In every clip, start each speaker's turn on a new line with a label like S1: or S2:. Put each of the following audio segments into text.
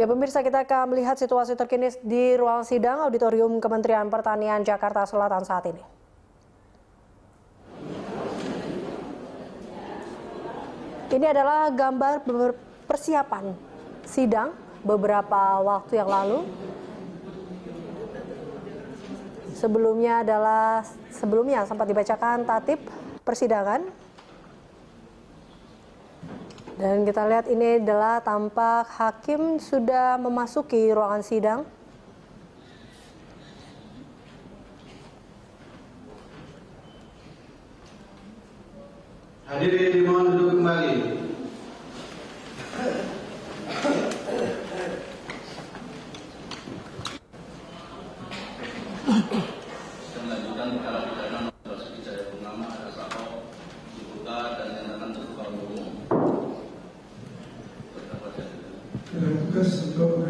S1: Ya pemirsa kita akan melihat situasi terkini di ruang sidang auditorium Kementerian Pertanian Jakarta Selatan saat ini. Ini adalah gambar persiapan sidang beberapa waktu yang lalu. Sebelumnya adalah sebelumnya sempat dibacakan tatip persidangan dan kita lihat ini adalah tampak hakim sudah memasuki ruangan sidang.
S2: Hadirin dimohon duduk kembali.
S3: Selanjutnya perkara pidana Basuki Cahaya Purnama atas Ahok dibuka dan dinyatakan terbuka umum.
S4: Dalam tugas untuk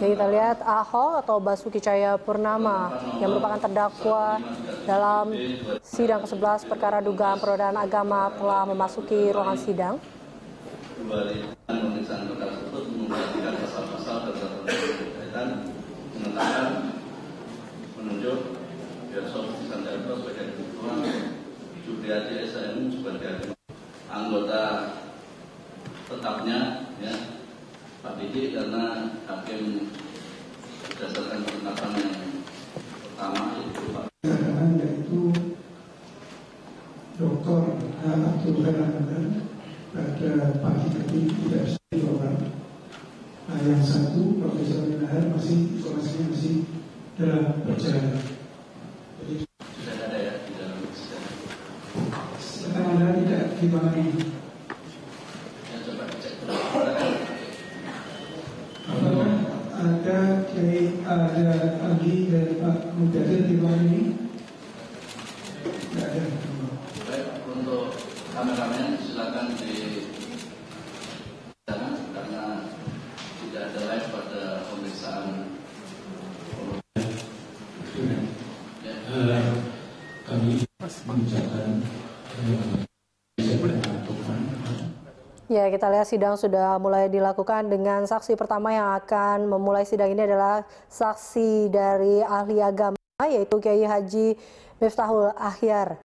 S1: Ya, kita lihat Ahok atau Basuki Cahaya Purnama yang merupakan terdakwa dalam sidang ke-11 perkara dugaan penodaan agama telah memasuki ruangan sidang.
S3: menetapkan menunjuk sebagai ketua Jubriati sebagai anggota tetapnya ya Pak Didi karena hakim berdasarkan penetapan yang pertama yaitu Pak
S4: Keterangan yaitu Dr. Abdul Ramadan pagi tadi tidak bisa dikeluarkan. Nah, yang satu Profesor Minahar masih isolasinya masih dalam perjalanan. Jadi
S3: sudah ada ya di dalam persidangan.
S4: keterangan tidak dimaknai.
S3: Ya coba dicek. Ada?
S4: Apakah ada dari ada ahli dari Pak Mudadir di ruang ini? Tidak ada.
S3: Baik, untuk kameramen silakan di jangan karena tidak ada live pada pemeriksaan. Ya,
S1: Ya, kita lihat sidang sudah mulai dilakukan dengan saksi pertama yang akan memulai sidang ini adalah saksi dari ahli agama yaitu Kiai Haji Miftahul Ahyar.